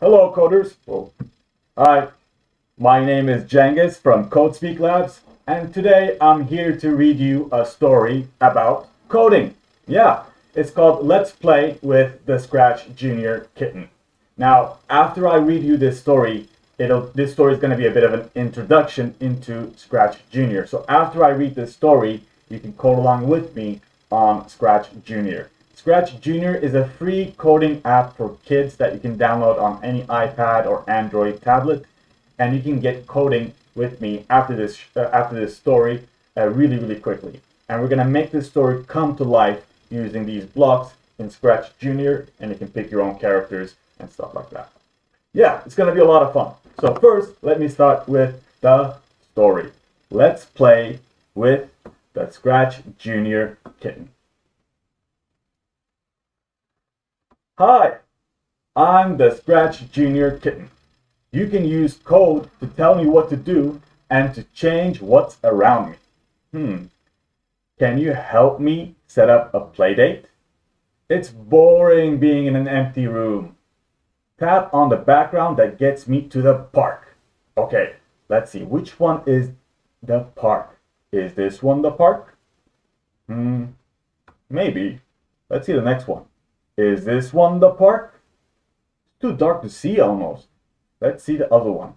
Hello, coders. Whoa. Hi, my name is Jangis from CodeSpeak Labs, and today I'm here to read you a story about coding. Yeah, it's called Let's Play with the Scratch Junior Kitten. Now, after I read you this story, it'll this story is going to be a bit of an introduction into Scratch Junior. So after I read this story, you can code along with me on Scratch Junior. Scratch Junior is a free coding app for kids that you can download on any iPad or Android tablet, and you can get coding with me after this uh, after this story uh, really really quickly. And we're gonna make this story come to life using these blocks in Scratch Junior, and you can pick your own characters and stuff like that. Yeah, it's gonna be a lot of fun. So first, let me start with the story. Let's play with the Scratch Junior kitten. Hi, I'm the Scratch Junior kitten. You can use code to tell me what to do and to change what's around me. Hmm. Can you help me set up a playdate? It's boring being in an empty room. Tap on the background that gets me to the park. Okay, let's see. Which one is the park? Is this one the park? Hmm, maybe. Let's see the next one. Is this one the park? Too dark to see almost. Let's see the other one.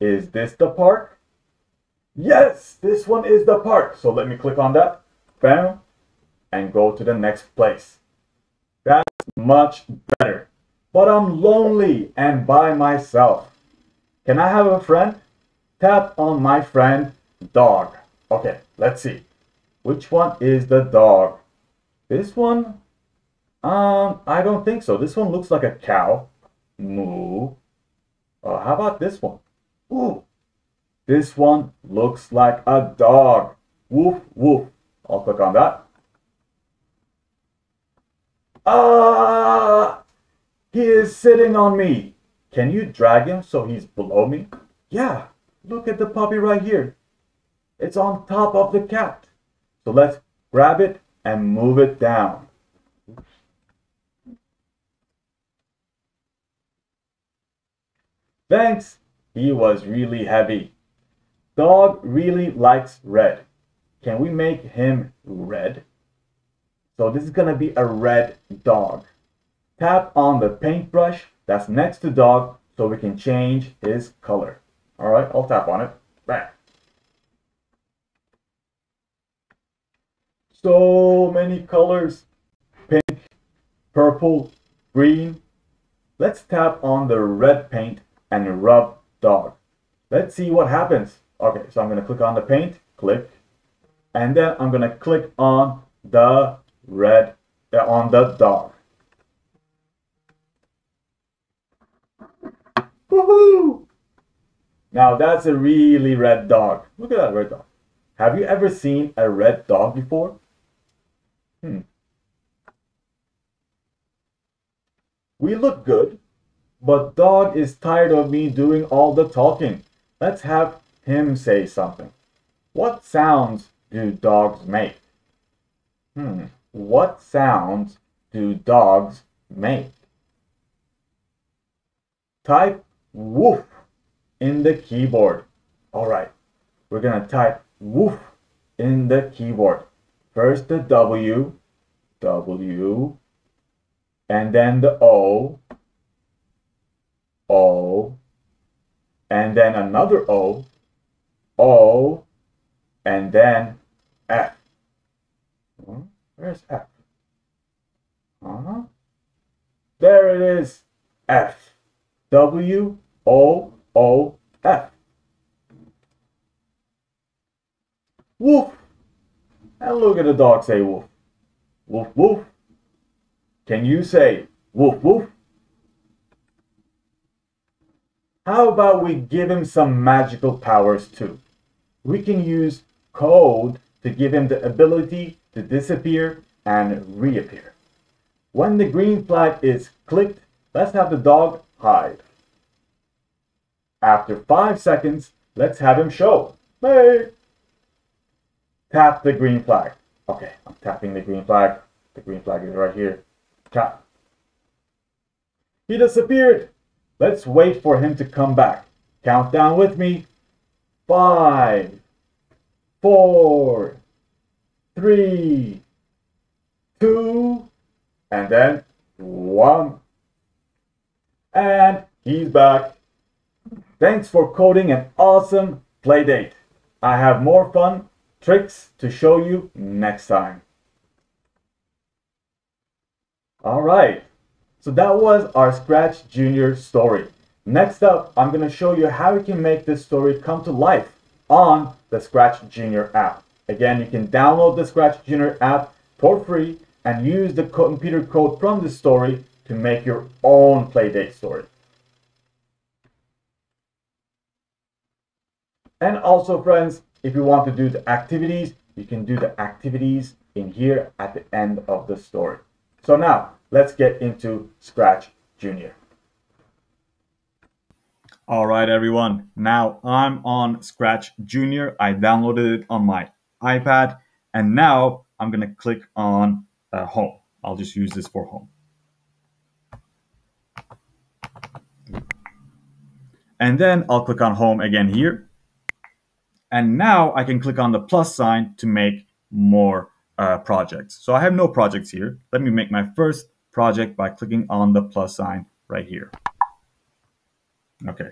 Is this the park? Yes, this one is the park. So let me click on that. Bam. And go to the next place. That's much better. But I'm lonely and by myself. Can I have a friend? Tap on my friend, dog. Okay, let's see. Which one is the dog? This one? Um, I don't think so. This one looks like a cow. Moo. Uh, how about this one? Ooh. This one looks like a dog. Woof, woof. I'll click on that. Ah! He is sitting on me. Can you drag him so he's below me? Yeah, look at the puppy right here. It's on top of the cat. So let's grab it and move it down. Thanks. He was really heavy. Dog really likes red. Can we make him red? So this is going to be a red dog. Tap on the paintbrush that's next to dog so we can change his color. All right, I'll tap on it. Bam. So many colors. Pink, purple, green. Let's tap on the red paint and rub dog. Let's see what happens. Okay, so I'm going to click on the paint, click, and then I'm going to click on the red, uh, on the dog. Woohoo! Now that's a really red dog. Look at that red dog. Have you ever seen a red dog before? Hmm. We look good, but dog is tired of me doing all the talking. Let's have him say something. What sounds do dogs make? Hmm. What sounds do dogs make? Type woof in the keyboard. All right. We're going to type woof in the keyboard. First the W, W, and then the O, O, and then another O, O, and then F. Hmm, where's F? Uh-huh. There it is, F. W, O, O, F. Woof. And look at the dog say woof. Woof, woof. Can you say woof, woof? How about we give him some magical powers too? We can use code to give him the ability to disappear and reappear. When the green flag is clicked, let's have the dog hide. After 5 seconds, let's have him show. Hey! Tap the green flag. Okay, I'm tapping the green flag. The green flag is right here. Tap. He disappeared. Let's wait for him to come back. Count down with me. Five, four, three, two, and then one. And he's back. Thanks for coding an awesome playdate. I have more fun tricks to show you next time. Alright, so that was our Scratch Junior story. Next up, I'm going to show you how you can make this story come to life on the Scratch Junior app. Again, you can download the Scratch Junior app for free and use the computer code from the story to make your own Playdate story. And also, friends, if you want to do the activities, you can do the activities in here at the end of the story. So now, let's get into Scratch Junior. All right, everyone. Now I'm on Scratch Junior. I downloaded it on my iPad, and now I'm gonna click on uh, Home. I'll just use this for Home. And then I'll click on Home again here. And now I can click on the plus sign to make more uh, projects. So I have no projects here. Let me make my first project by clicking on the plus sign right here. Okay.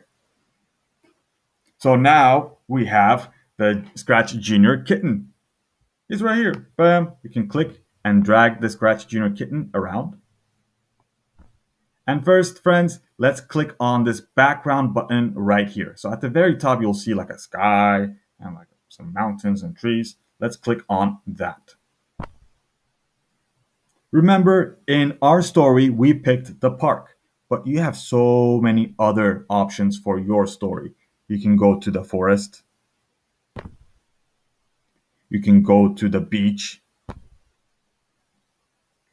So now we have the Scratch Junior kitten. It's right here. Bam. You can click and drag the Scratch Junior kitten around. And first, friends, let's click on this background button right here. So at the very top, you'll see like a sky and like some mountains and trees. Let's click on that. Remember, in our story, we picked the park, but you have so many other options for your story. You can go to the forest. You can go to the beach.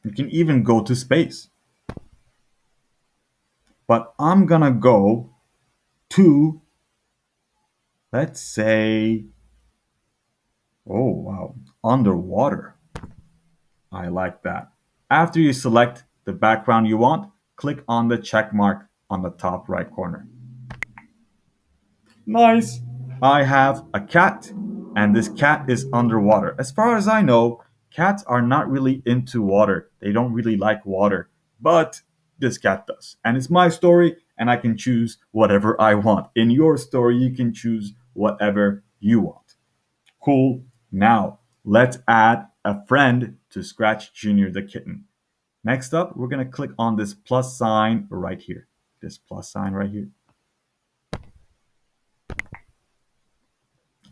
You can even go to space. But I'm gonna go to, let's say, oh wow, underwater. I like that. After you select the background you want, click on the check mark on the top right corner. Nice. I have a cat, and this cat is underwater. As far as I know, cats are not really into water. They don't really like water, but this cat does. And it's my story, and I can choose whatever I want. In your story, you can choose whatever you want. Cool. Now, let's add a friend to Scratch Junior the kitten. Next up, we're going to click on this plus sign right here. This plus sign right here.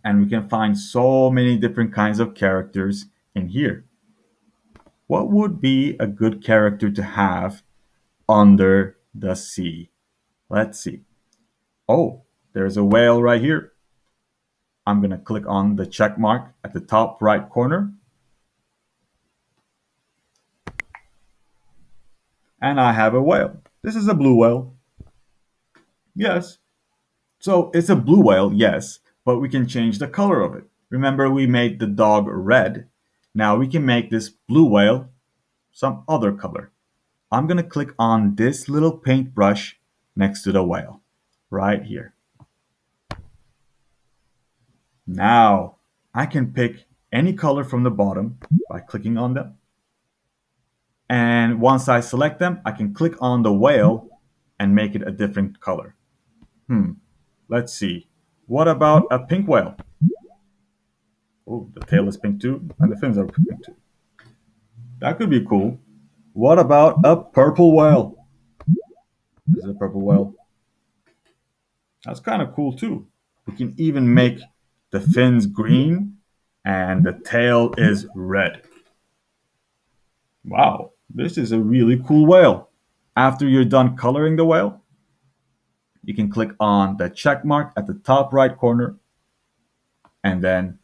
and we can find so many different kinds of characters in here. What would be a good character to have under the sea? Let's see. Oh, there's a whale right here. I'm going to click on the check mark at the top right corner. And I have a whale. This is a blue whale. Yes. So it's a blue whale, yes but we can change the color of it. Remember we made the dog red. Now we can make this blue whale some other color. I'm going to click on this little paintbrush next to the whale, right here. Now I can pick any color from the bottom by clicking on them. And once I select them, I can click on the whale and make it a different color. Hmm, let's see. What about a pink whale? Oh, the tail is pink too, and the fins are pink too. That could be cool. What about a purple whale? This is a purple whale. That's kind of cool too. We can even make the fins green and the tail is red. Wow, this is a really cool whale. After you're done coloring the whale, you can click on the check mark at the top right corner and then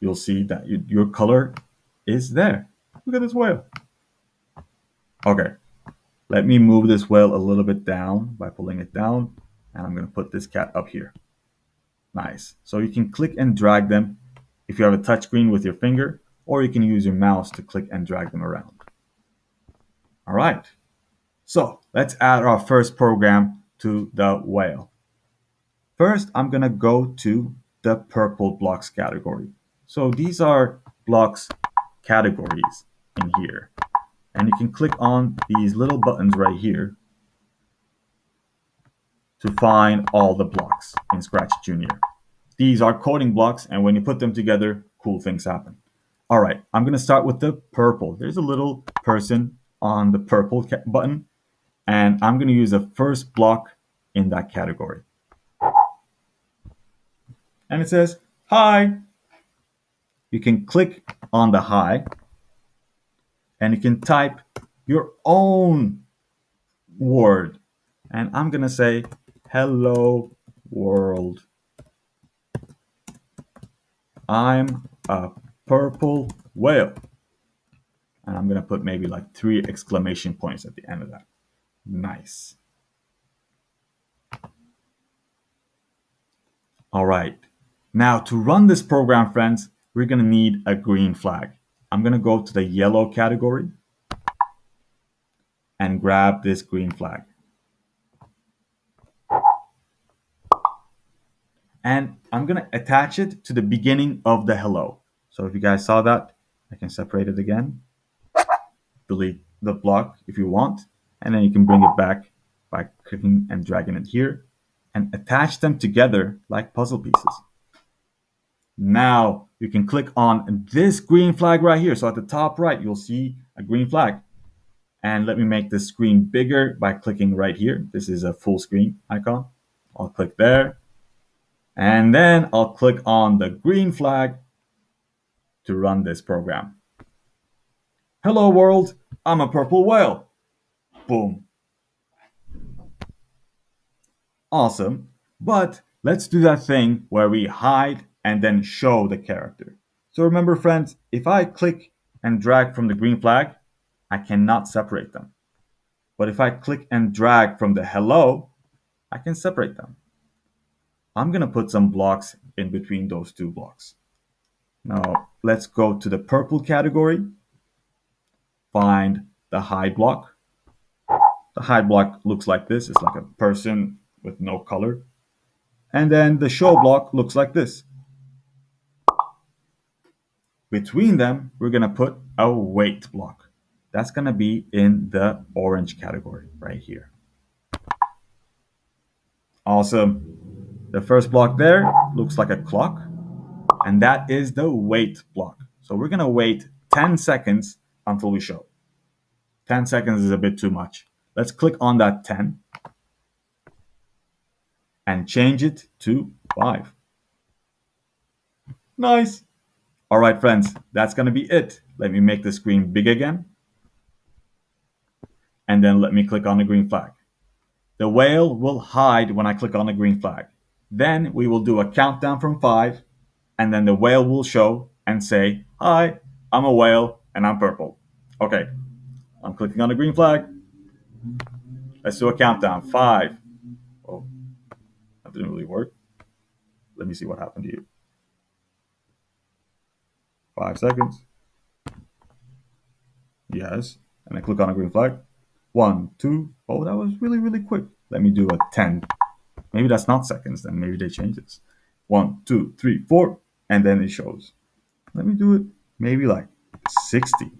you'll see that you, your color is there. Look at this whale. Okay, let me move this whale a little bit down by pulling it down and I'm going to put this cat up here. Nice. So you can click and drag them if you have a touchscreen with your finger or you can use your mouse to click and drag them around. All right. So let's add our first program to the whale. First, I'm going to go to the purple blocks category. So these are blocks categories in here. And you can click on these little buttons right here to find all the blocks in Scratch Junior. These are coding blocks, and when you put them together, cool things happen. All right, I'm going to start with the purple. There's a little person on the purple button, and I'm going to use the first block in that category. And it says, hi. You can click on the hi, and you can type your own word. And I'm going to say, hello world. I'm a purple whale. And I'm going to put maybe like three exclamation points at the end of that. Nice. All right. Now to run this program, friends, we're going to need a green flag. I'm going to go to the yellow category and grab this green flag. And I'm going to attach it to the beginning of the hello. So if you guys saw that, I can separate it again. Delete the block if you want. And then you can bring it back by clicking and dragging it here and attach them together like puzzle pieces. Now you can click on this green flag right here. So at the top right, you'll see a green flag. And let me make the screen bigger by clicking right here. This is a full screen icon. I'll click there and then I'll click on the green flag to run this program. Hello world, I'm a purple whale. Boom. Awesome. But let's do that thing where we hide and then show the character. So remember friends, if I click and drag from the green flag, I cannot separate them. But if I click and drag from the hello, I can separate them. I'm going to put some blocks in between those two blocks. Now let's go to the purple category, find the hide block. The hide block looks like this. It's like a person with no color. And then the show block looks like this. Between them, we're going to put a wait block. That's going to be in the orange category right here. Awesome. The first block there looks like a clock, and that is the wait block. So we're gonna wait 10 seconds until we show. 10 seconds is a bit too much. Let's click on that 10 and change it to 5. Nice. All right, friends, that's going to be it. Let me make the screen big again. And then let me click on the green flag. The whale will hide when I click on the green flag. Then we will do a countdown from five, and then the whale will show and say, Hi, I'm a whale and I'm purple. Okay, I'm clicking on the green flag. Let's do a countdown. Five. Oh, that didn't really work. Let me see what happened to you. Five seconds. Yes. And I click on a green flag. One, two. Oh, that was really, really quick. Let me do a 10. Maybe that's not seconds, then maybe they change this. One, two, three, four, and then it shows. Let me do it maybe like 60.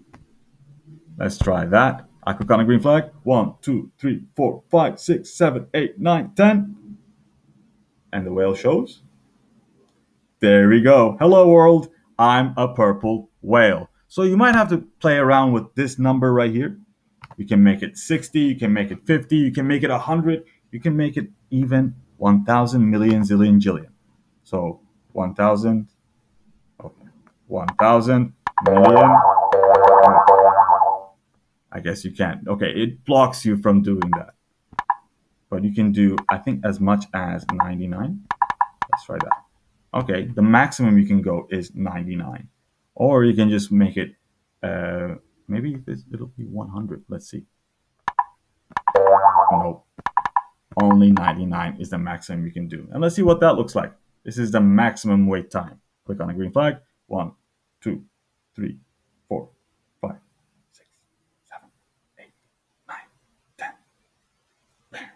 Let's try that. I click on a green flag. One, two, three, four, five, six, seven, eight, nine, ten. And the whale shows. There we go. Hello world. I'm a purple whale. So you might have to play around with this number right here. You can make it 60, you can make it 50, you can make it 100, you can make it even 1,000 million zillion jillion. So 1,000, okay, 1,000 I guess you can't. Okay, it blocks you from doing that. But you can do, I think, as much as 99. Let's try that. Okay, the maximum you can go is 99. Or you can just make it, uh, maybe it'll be 100. Let's see. Nope only 99 is the maximum you can do. And let's see what that looks like. This is the maximum wait time. Click on the green flag. One, two, three, four, five, six, seven, eight, nine, ten. There.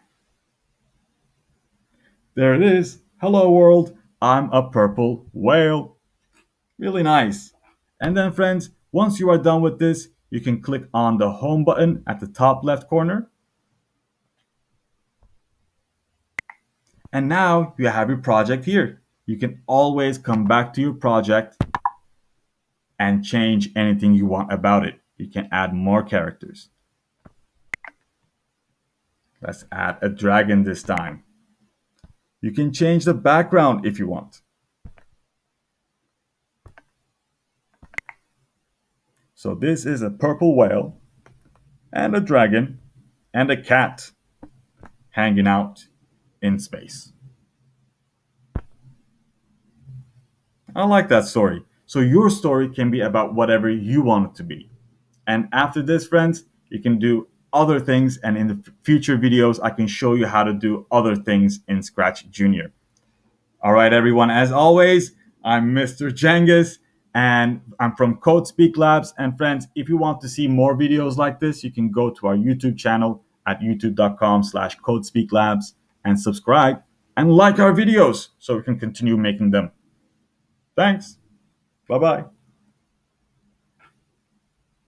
There it is. Hello world, I'm a purple whale. Really nice. And then friends, once you are done with this, you can click on the home button at the top left corner. And now you have your project here. You can always come back to your project and change anything you want about it. You can add more characters. Let's add a dragon this time. You can change the background if you want. So this is a purple whale and a dragon and a cat hanging out in space. I like that story. So your story can be about whatever you want it to be. And after this, friends, you can do other things. And in the future videos, I can show you how to do other things in Scratch Junior. All right, everyone. As always, I'm Mr. Jangis and I'm from CodeSpeak Labs. And friends, if you want to see more videos like this, you can go to our YouTube channel at youtube.com slash codespeaklabs and subscribe and like our videos so we can continue making them. Thanks. Bye-bye.